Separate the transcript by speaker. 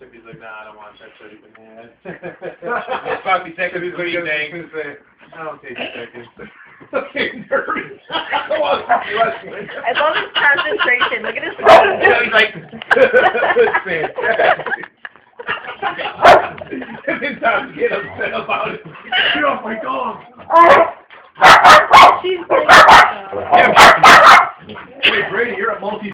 Speaker 1: Sheppy's like, nah, I don't want that shit
Speaker 2: even mad. it's about what take
Speaker 1: a three thing. I don't take seconds.
Speaker 2: okay, nervous. I
Speaker 3: love his concentration. Look at his phone.
Speaker 2: so he's like, listen. Every time get upset about it, get off my dog. She's oh. yeah, Brady, you're a multi.